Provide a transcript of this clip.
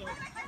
Gracias.